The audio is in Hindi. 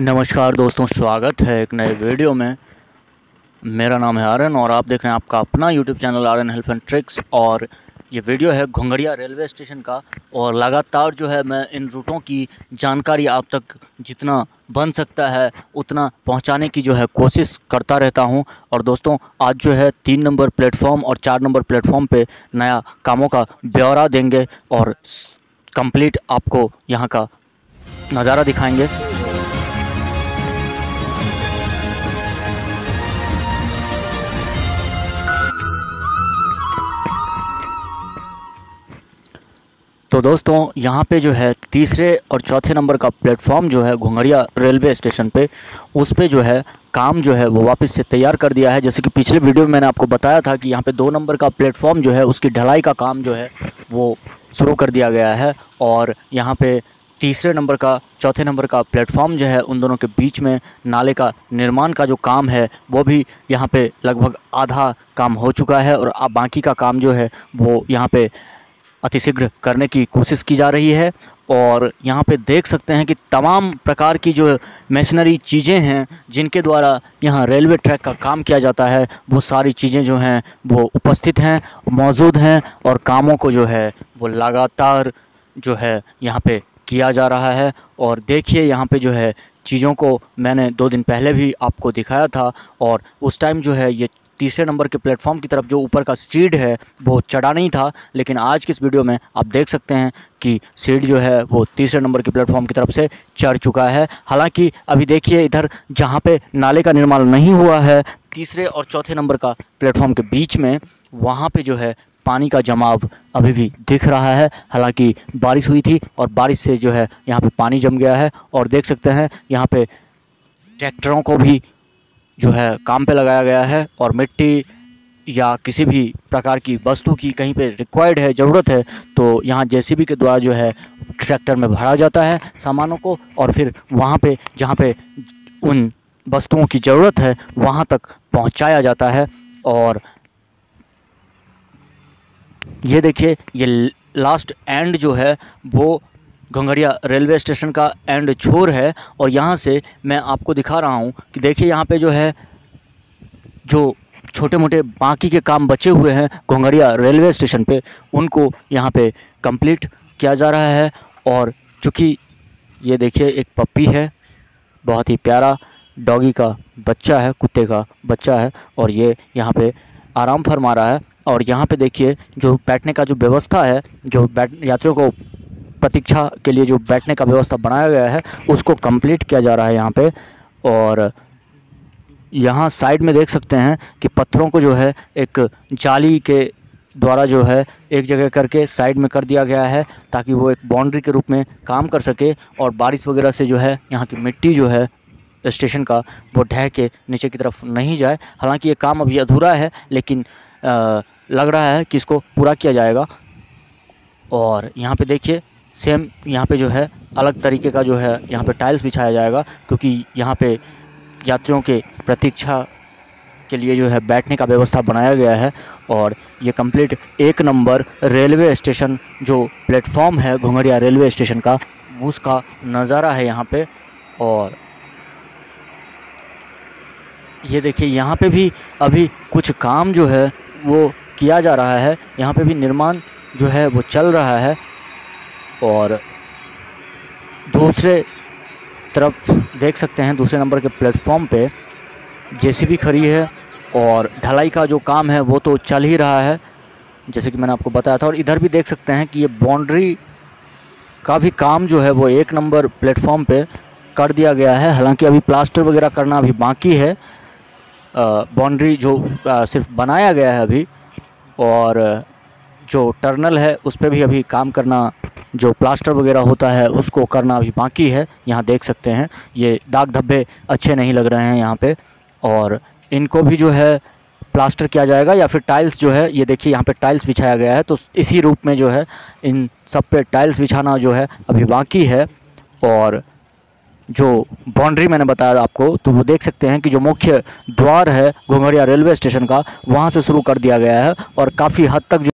नमस्कार दोस्तों, स्वागत है एक नए वीडियो में। मेरा नाम है आर्यन और आप देख रहे हैं आपका अपना YouTube channel Aryan help and tricks और ये वीडियो है घुंगड़िया रेलवे स्टेशन का और लगातार जो है मैं इन रूटों की जानकारी आप तक जितना बन सकता है, उतना पहुँचाने की जो है कोशिश करता रहता हूँ। और दोस्तों, आज जो है तीन नंबर प्लेटफॉर्म और चार नंबर प्लेटफॉर्म पे नया कामों का ब्यौरा देंगे और कंप्लीट आपको यहाँ का नज़ारा दिखाएँगे। तो दोस्तों, यहाँ पे जो है तीसरे और चौथे नंबर का प्लेटफॉर्म जो है घुंगड़िया रेलवे स्टेशन पे, उस पर जो है काम जो है वो वापस से तैयार कर दिया है। जैसे कि पिछले वीडियो में मैंने आपको बताया था कि यहाँ पे दो नंबर का प्लेटफॉर्म जो है, उसकी ढलाई का काम जो है वो शुरू कर दिया गया है और यहाँ पे तीसरे नंबर का, चौथे नंबर का प्लेटफॉर्म जो है, उन दोनों के बीच में नाले का निर्माण का जो काम है, वो भी यहाँ पे लगभग आधा काम हो चुका है और बाकी का काम जो है वो यहाँ पे अतिशीघ्र करने की कोशिश की जा रही है और यहाँ पे देख सकते हैं कि तमाम प्रकार की जो मशीनरी चीज़ें हैं, जिनके द्वारा यहाँ रेलवे ट्रैक का काम किया जाता है वो सारी चीज़ें जो हैं, वो उपस्थित हैं, मौजूद हैं और कामों को जो है, वो लगातार जो है यहाँ पे किया जा रहा है। और देखिए यहाँ पे जो है चीज़ों को मैंने दो दिन पहले भी आपको दिखाया था और उस टाइम जो है ये तीसरे नंबर के प्लेटफॉर्म की तरफ़ जो ऊपर का सीड है, वो चढ़ा नहीं था। लेकिन आज की इस वीडियो में आप देख सकते हैं कि सीड जो है, वो तीसरे नंबर के प्लेटफॉर्म की तरफ़ से चढ़ चुका है। हालाँकि अभी देखिए इधर जहाँ पे नाले का निर्माण नहीं हुआ है, तीसरे और चौथे नंबर का प्लेटफॉर्म के बीच में वहाँ पे जो है पानी का जमाव अभी भी दिख रहा है। हालाँकि बारिश हुई थी और बारिश से जो है यहाँ पे पानी जम गया है और देख सकते हैं यहाँ पे ट्रैक्टरों को भी जो है काम पे लगाया गया है और मिट्टी या किसी भी प्रकार की वस्तु की कहीं पे रिक्वायर्ड है, ज़रूरत है तो यहाँ जेसीबी के द्वारा जो है ट्रैक्टर में भरा जाता है सामानों को और फिर वहाँ पे, जहाँ पे उन वस्तुओं की ज़रूरत है, वहाँ तक पहुँचाया जाता है और ये देखिए, ये लास्ट एंड जो है वो घंगड़िया रेलवे स्टेशन का एंड छोर है और यहाँ से मैं आपको दिखा रहा हूँ कि देखिए यहाँ पे जो है, जो छोटे मोटे बाकी के काम बचे हुए हैं घोंगड़िया रेलवे स्टेशन पे, उनको यहाँ पे कंप्लीट किया जा रहा है और चूँकि ये देखिए एक पप्पी है, बहुत ही प्यारा डॉगी का बच्चा है, कुत्ते का बच्चा है और ये यहाँ पे आराम फरमा रहा है और यहाँ पे देखिए जो बैठने का जो व्यवस्था है, जो बैठ यात्रियों को प्रतीक्षा के लिए जो बैठने का व्यवस्था बनाया गया है उसको कंप्लीट किया जा रहा है यहाँ पे। और यहाँ साइड में देख सकते हैं कि पत्थरों को जो है एक जाली के द्वारा जो है एक जगह करके साइड में कर दिया गया है ताकि वो एक बाउंड्री के रूप में काम कर सके। और बारिश वगैरह से जो है यहाँ की मिट्टी जो है स्टेशन का वो ढह के नीचे की तरफ़ नहीं जाए। हालाँकि ये काम अभी अधूरा है लेकिन आ, लग रहा है कि इसको पूरा किया जाएगा। और यहाँ पे देखिए सेम यहाँ पे जो है, अलग तरीके का जो है यहाँ पे टाइल्स बिछाया जाएगा, क्योंकि यहाँ पे यात्रियों के प्रतीक्षा के लिए जो है बैठने का व्यवस्था बनाया गया है और ये कंप्लीट एक नंबर रेलवे स्टेशन जो प्लेटफॉर्म है घुंगड़िया रेलवे स्टेशन का, उसका नज़ारा है यहाँ पे और ये देखिए, यहाँ पे भी अभी कुछ काम जो है वो किया जा रहा है। यहाँ पे भी निर्माण जो है वो चल रहा है। और दूसरे तरफ़ देख सकते हैं दूसरे नंबर के प्लेटफॉर्म पे जेसीबी खड़ी है और ढलाई का जो काम है वो तो चल ही रहा है जैसे कि मैंने आपको बताया था। और इधर भी देख सकते हैं कि ये बाउंड्री का भी काम जो है वो एक नंबर प्लेटफॉर्म पे कर दिया गया है। हालाँकि अभी प्लास्टर वगैरह करना अभी बाकी है। बाउंड्री जो आ, सिर्फ़ बनाया गया है अभी और जो टर्नल है उस पर भी अभी काम करना जो प्लास्टर वगैरह होता है, उसको करना अभी बाकी है। यहाँ देख सकते हैं, ये दाग धब्बे अच्छे नहीं लग रहे हैं यहाँ पे। और इनको भी जो है, प्लास्टर किया जाएगा या फिर टाइल्स जो है, ये देखिए यहाँ पे टाइल्स बिछाया गया है तो इसी रूप में जो है, इन सब पे टाइल्स बिछाना जो है, अभी बाकी है। और जो बाउंड्री मैंने बताया आपको तो वो देख सकते हैं कि जो मुख्य द्वार है घुंगड़िया रेलवे स्टेशन का, वहाँ से शुरू कर दिया गया है। और काफ़ी हद तक जो